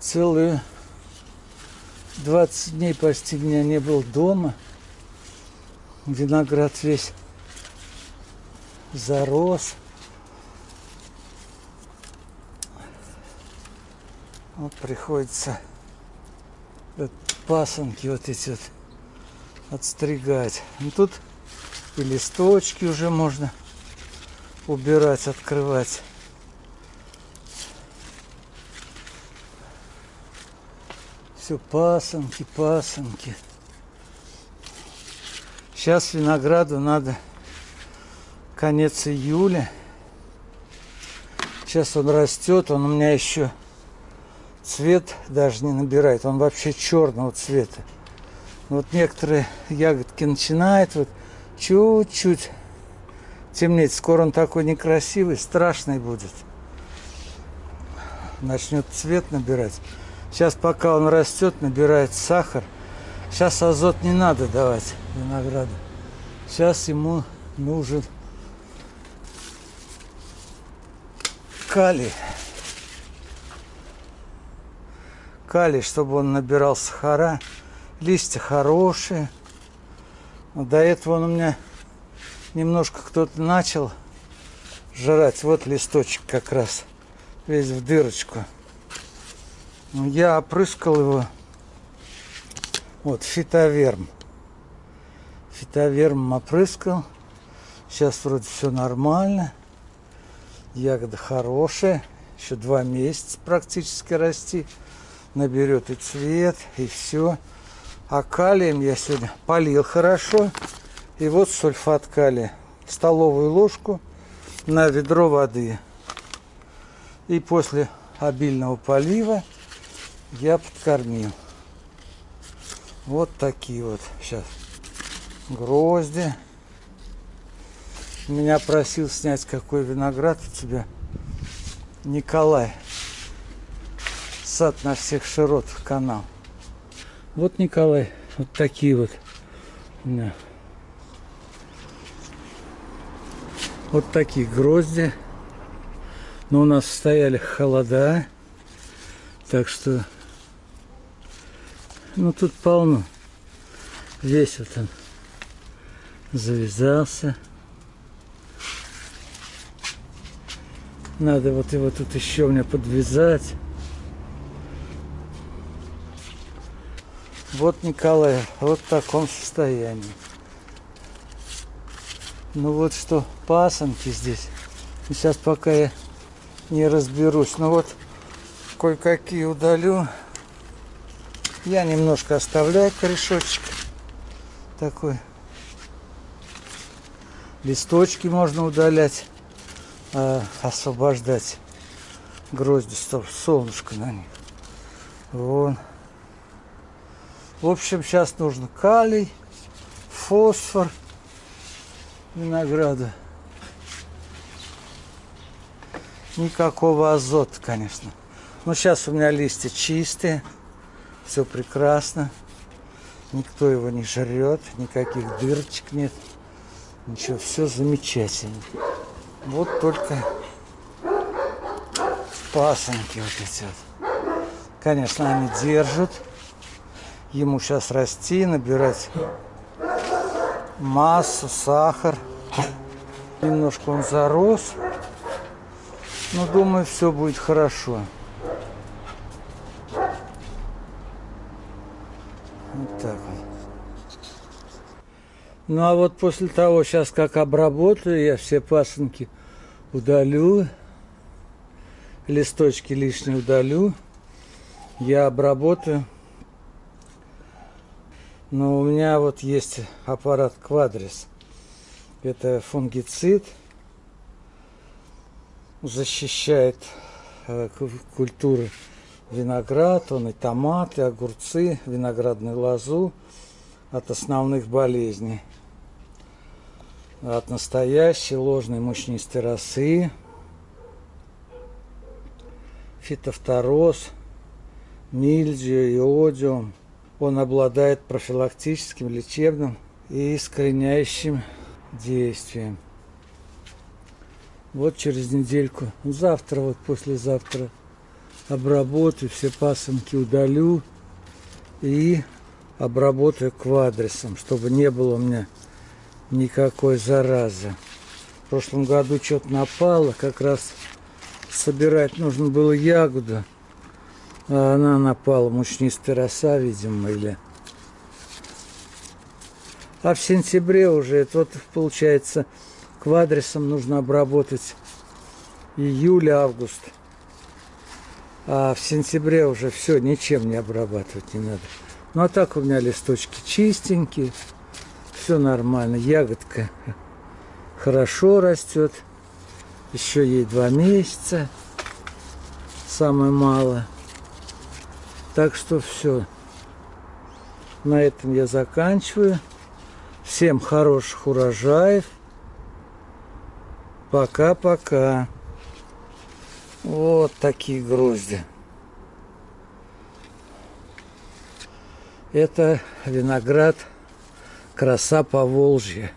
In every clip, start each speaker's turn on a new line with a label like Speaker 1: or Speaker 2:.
Speaker 1: целые 20 дней почти меня не был дома. Виноград весь зарос. Вот приходится пасынки вот эти вот отстригать. Ну, тут и листочки уже можно убирать, открывать. Все пасынки, пасынки. Сейчас винограду надо конец июля. Сейчас он растет, он у меня еще цвет даже не набирает, он вообще черного цвета. Вот некоторые ягодки начинают вот чуть-чуть темнеть. Скоро он такой некрасивый, страшный будет. Начнет цвет набирать. Сейчас пока он растет, набирает сахар. Сейчас азот не надо давать винограду. Сейчас ему нужен калий. Калий, чтобы он набирал сахара. Листья хорошие. Но до этого он у меня немножко кто-то начал жрать. Вот листочек как раз. Весь в дырочку. Я опрыскал его. Вот, фитоверм. Фитоверм опрыскал. Сейчас вроде все нормально. Ягода хорошая. Еще два месяца практически расти. Наберет и цвет, и все. А калием я сегодня полил хорошо. И вот сульфат калия. Столовую ложку на ведро воды. И после обильного полива я подкормил. Вот такие вот сейчас грозди. Меня просил снять какой виноград у тебя. Николай. Сад на всех широт канал. Вот Николай. Вот такие вот. Да. Вот такие грозди. Но у нас стояли холода. Так что ну тут полно. Весь вот он завязался. Надо вот его тут еще мне подвязать. Вот Николай, вот в таком состоянии. Ну вот что, пасынки здесь. Сейчас пока я не разберусь. Ну вот, кое-какие удалю. Я немножко оставляю корешочек такой. Листочки можно удалять, э, освобождать грозди, чтобы солнышко на них. Вон. В общем, сейчас нужно калий, фосфор винограда. Никакого азота, конечно. Но сейчас у меня листья чистые все прекрасно. Никто его не жрет, никаких дырочек нет. Ничего, все замечательно. Вот только пасынки вот эти вот. Конечно, они держат. Ему сейчас расти, набирать массу, сахар. Немножко он зарос. Но думаю, все будет хорошо. Ну а вот после того, сейчас как обработаю, я все пасынки удалю, листочки лишние удалю, я обработаю. Но у меня вот есть аппарат Квадрис. Это фунгицид, защищает э, культуры виноград, он и томаты, огурцы, виноградную лозу от основных болезней от настоящей ложной мучнистой росы, фитофтороз, мильдию и одиум. Он обладает профилактическим, лечебным и искореняющим действием. Вот через недельку, завтра, вот послезавтра, обработаю, все пасынки удалю и обработаю квадресом, чтобы не было у меня никакой заразы. В прошлом году что-то напало, как раз собирать нужно было ягоду, а она напала, мучнистая роса, видимо, или... А в сентябре уже, это вот получается, квадресом нужно обработать июль-август. А в сентябре уже все, ничем не обрабатывать не надо. Ну а так у меня листочки чистенькие, все нормально. Ягодка хорошо растет. Еще ей два месяца, самое мало. Так что все. На этом я заканчиваю. Всем хороших урожаев. Пока-пока. Вот такие грозди. Это виноград краса по Волжье.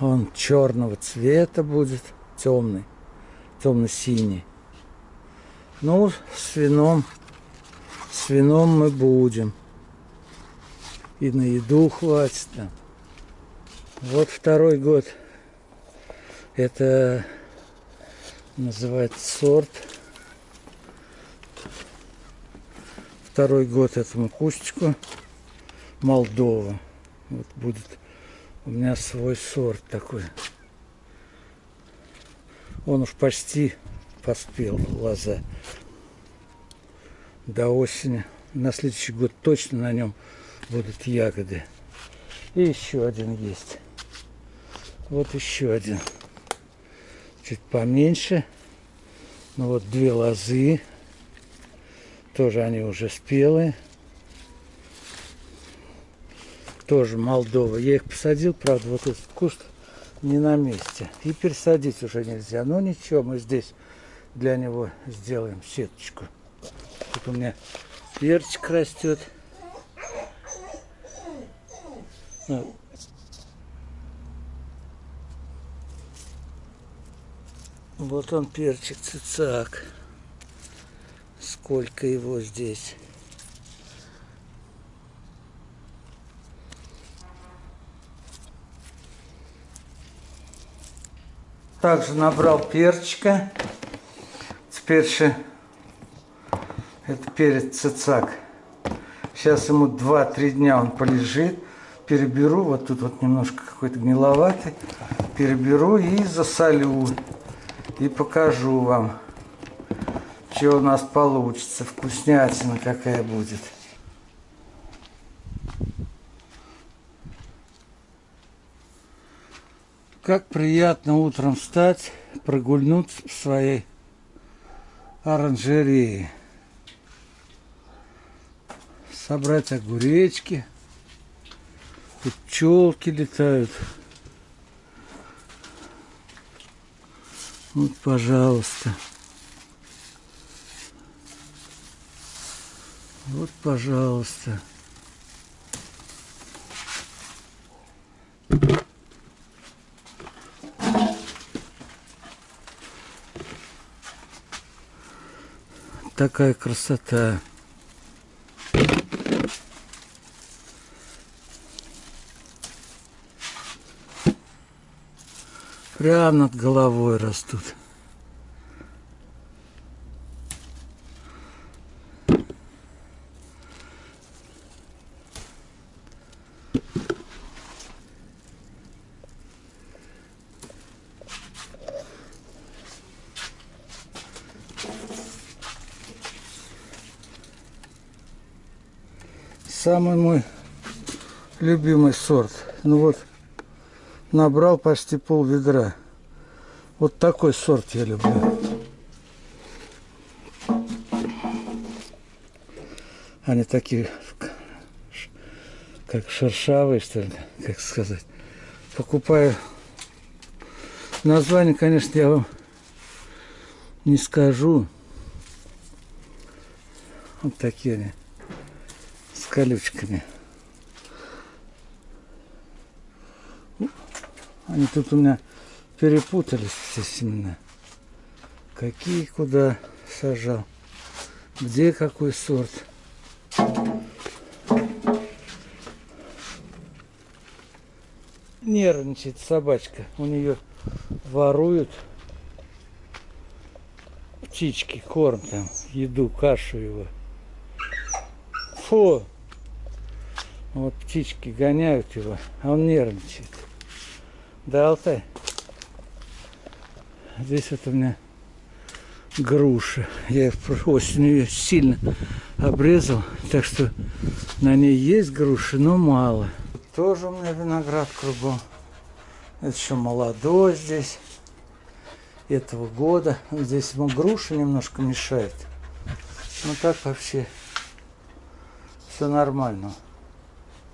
Speaker 1: Он черного цвета будет, темный, темно-синий. Ну, с вином, с вином мы будем. И на еду хватит. Вот второй год. Это называется сорт. Второй год этому кустику. Молдова. Вот будет у меня свой сорт такой. Он уж почти поспел, лоза. До осени. На следующий год точно на нем будут ягоды. И еще один есть. Вот еще один. Чуть поменьше. Ну вот две лозы. Тоже они уже спелые тоже Молдова. Я их посадил, правда, вот этот куст не на месте. И пересадить уже нельзя. Но ничего, мы здесь для него сделаем сеточку. Тут у меня перчик растет. Вот он перчик цицак. Сколько его здесь. Также набрал перчика. Теперь же это перец цицак. Сейчас ему 2-3 дня он полежит. Переберу, вот тут вот немножко какой-то гниловатый. Переберу и засолю. И покажу вам, что у нас получится. Вкуснятина какая будет. Как приятно утром встать, прогульнуться в своей оранжерее. Собрать огуречки. Тут пчелки летают. Вот, пожалуйста. Вот, пожалуйста. такая красота. Прямо над головой растут. самый мой любимый сорт. Ну вот, набрал почти пол ведра. Вот такой сорт я люблю. Они такие, как шершавые, что ли, как сказать. Покупаю. Название, конечно, я вам не скажу. Вот такие они колючками. Они тут у меня перепутались все семена. Какие куда сажал. Где какой сорт? Нервничает собачка. У нее воруют птички, корм там, еду, кашу его. Фу! Вот птички гоняют его, а он нервничает. Алтай? Здесь вот у меня груша. Я осенью ее сильно обрезал, так что на ней есть груши, но мало. Тоже у меня виноград кругом. Это еще молодой здесь. Этого года. Здесь ему груша немножко мешает. Ну так вообще все нормально.